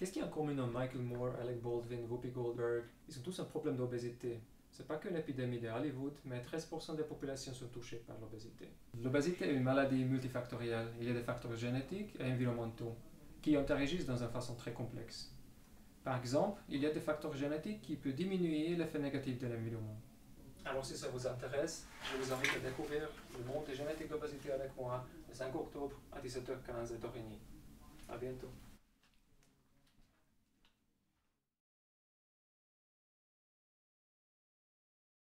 Qu'est-ce qu'il y a en commun entre Michael Moore, Alec Baldwin, Whoopi Goldberg? Ils ont tous un problème d'obésité. C'est pas qu'une épidémie de Hollywood, mais 13% des populations sont touchées par l'obésité. L'obésité est une maladie multifactorielle. Il y a des facteurs génétiques et environnementaux qui interagissent dans une façon très complexe. Par exemple, il y a des facteurs génétiques qui peuvent diminuer l'effet négatif de l'environnement. Alors si ça vous intéresse, je vous invite à découvrir le monde des génétiques d'obésité avec moi le 5 octobre à 17h15 à Torigny. À bientôt.